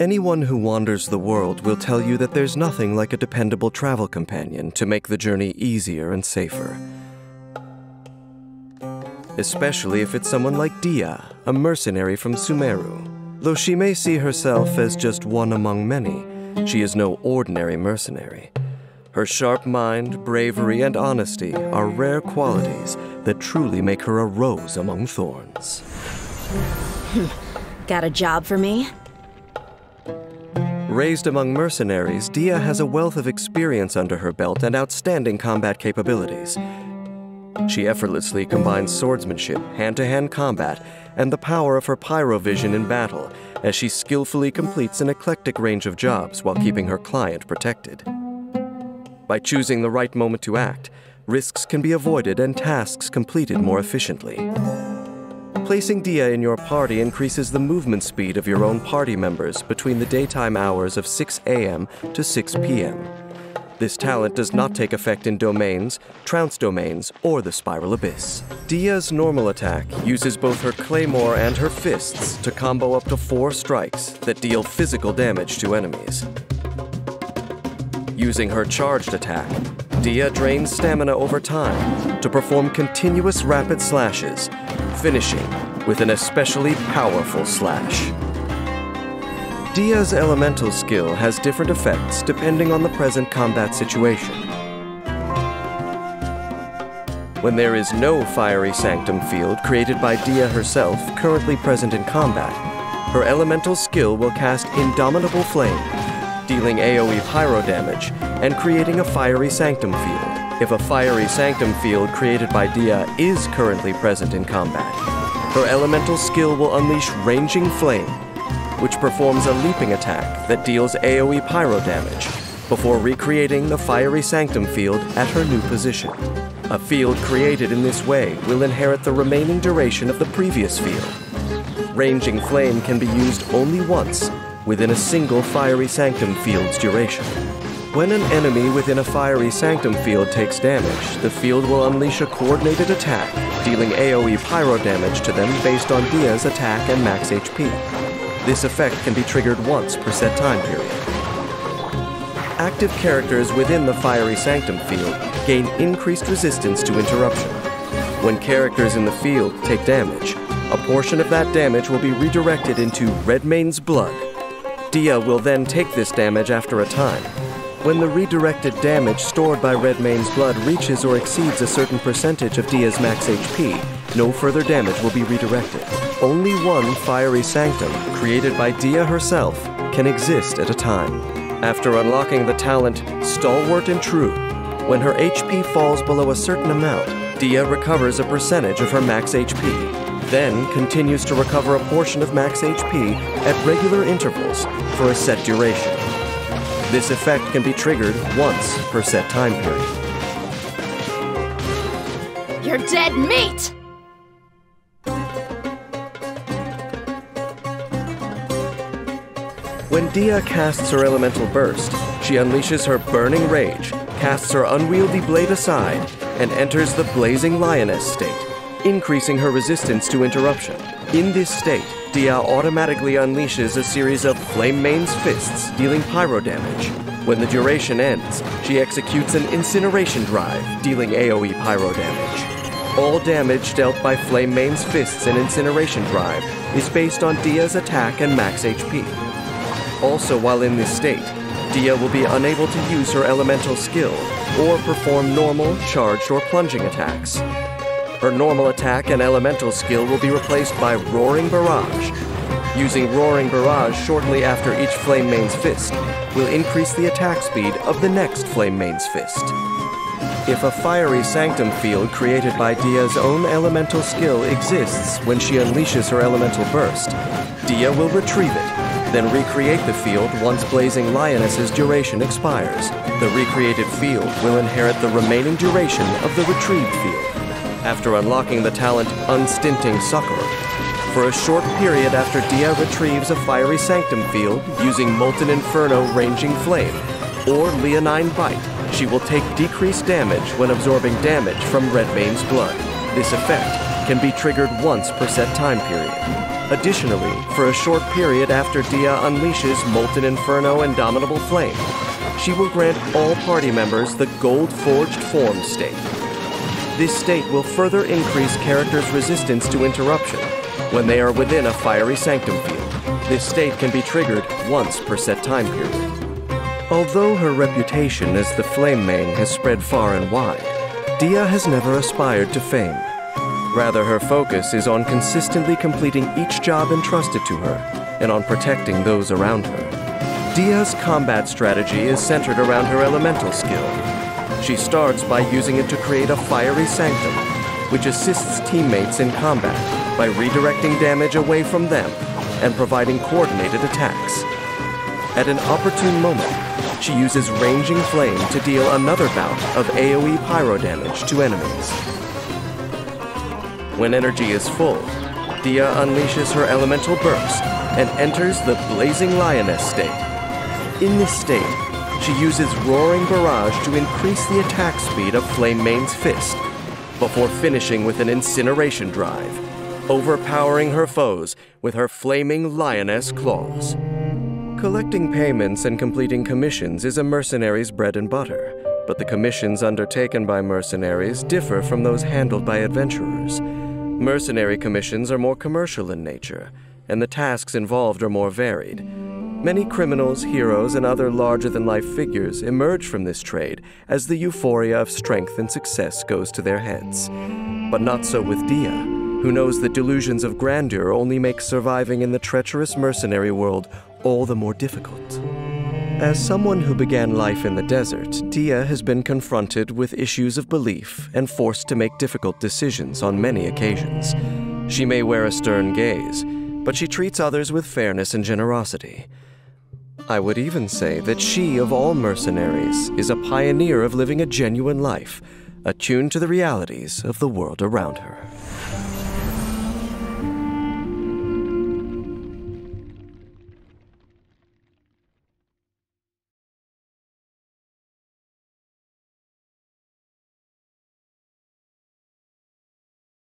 Anyone who wanders the world will tell you that there's nothing like a dependable travel companion to make the journey easier and safer. Especially if it's someone like Dehya, a mercenary from Sumeru. Though she may see herself as just one among many, she is no ordinary mercenary. Her sharp mind, bravery, and honesty are rare qualities that truly make her a rose among thorns. Got a job for me? Raised among mercenaries, Dehya has a wealth of experience under her belt and outstanding combat capabilities. She effortlessly combines swordsmanship, hand to hand combat, and the power of her pyrovision in battle as she skillfully completes an eclectic range of jobs while keeping her client protected. By choosing the right moment to act, risks can be avoided and tasks completed more efficiently. Placing Dehya in your party increases the movement speed of your own party members between the daytime hours of 6 a.m. to 6 p.m. This talent does not take effect in domains, trounce domains, or the spiral abyss. Dehya's normal attack uses both her claymore and her fists to combo up to four strikes that deal physical damage to enemies. Using her charged attack, Dehya drains stamina over time to perform continuous rapid slashes, finishing with an especially powerful slash. Dehya's elemental skill has different effects depending on the present combat situation. When there is no fiery sanctum field created by Dehya herself currently present in combat, her elemental skill will cast Indomitable Flame, dealing AoE pyro damage and creating a fiery sanctum field. If a fiery sanctum field created by Dehya is currently present in combat, her elemental skill will unleash Ranging Flame, which performs a leaping attack that deals AoE pyro damage before recreating the fiery sanctum field at her new position. A field created in this way will inherit the remaining duration of the previous field. Ranging Flame can be used only once within a single fiery sanctum field's duration. When an enemy within a fiery sanctum field takes damage, the field will unleash a coordinated attack, dealing AoE pyro damage to them based on Dehya's attack and max HP. This effect can be triggered once per set time period. Active characters within the fiery sanctum field gain increased resistance to interruption. When characters in the field take damage, a portion of that damage will be redirected into Redmane's blood. Dehya will then take this damage after a time. When the redirected damage stored by Redmane's blood reaches or exceeds a certain percentage of Dehya's max HP, no further damage will be redirected. Only one fiery sanctum, created by Dehya herself, can exist at a time. After unlocking the talent Stalwart and True, when her HP falls below a certain amount, Dehya recovers a percentage of her max HP, then continues to recover a portion of max HP at regular intervals for a set duration. This effect can be triggered once per set time period. You're dead meat! When Dehya casts her elemental burst, she unleashes her burning rage, casts her unwieldy blade aside, and enters the blazing lioness state, increasing her resistance to interruption. In this state, Dehya automatically unleashes a series of Flame Mane's fists, dealing pyro damage. When the duration ends, she executes an incineration drive, dealing AoE pyro damage. All damage dealt by Flame Mane's fists and incineration drive is based on Dehya's attack and max HP. Also, while in this state, Dehya will be unable to use her elemental skill or perform normal, charged, or plunging attacks. Her normal attack and elemental skill will be replaced by Roaring Barrage. Using Roaring Barrage shortly after each Flame Mane's fist will increase the attack speed of the next Flame Mane's fist. If a fiery sanctum field created by Dehya's own elemental skill exists when she unleashes her elemental burst, Dehya will retrieve it, then recreate the field once Blazing Lioness's duration expires. The recreated field will inherit the remaining duration of the retrieved field. After unlocking the talent Unstinting Succor, for a short period after Dehya retrieves a fiery sanctum field using Molten Inferno Ranging Flame or Leonine Bite, she will take decreased damage when absorbing damage from Redmane's blood. This effect can be triggered once per set time period. Additionally, for a short period after Dehya unleashes Molten Inferno Indomitable Flame, she will grant all party members the Gold Forged Form state. This state will further increase characters' resistance to interruption when they are within a fiery sanctum field. This state can be triggered once per set time period. Although her reputation as the Flame Mane has spread far and wide, Dehya has never aspired to fame. Rather, her focus is on consistently completing each job entrusted to her and on protecting those around her. Dehya's combat strategy is centered around her elemental skill. She starts by using it to create a fiery sanctum, which assists teammates in combat by redirecting damage away from them and providing coordinated attacks. At an opportune moment, she uses Ranging Flame to deal another bout of AoE pyro damage to enemies. When energy is full, Dehya unleashes her elemental burst and enters the Blazing Lioness state. In this state, she uses Roaring Barrage to increase the attack speed of Flame Mane's fist, before finishing with an Incineration Drive, overpowering her foes with her Flaming Lioness Claws. Collecting payments and completing commissions is a mercenary's bread and butter, but the commissions undertaken by mercenaries differ from those handled by adventurers. Mercenary commissions are more commercial in nature, and the tasks involved are more varied. Many criminals, heroes, and other larger than life figures emerge from this trade as the euphoria of strength and success goes to their heads. But not so with Dehya, who knows that delusions of grandeur only make surviving in the treacherous mercenary world all the more difficult. As someone who began life in the desert, Dehya has been confronted with issues of belief and forced to make difficult decisions on many occasions. She may wear a stern gaze, but she treats others with fairness and generosity. I would even say that she, of all mercenaries, is a pioneer of living a genuine life, attuned to the realities of the world around her.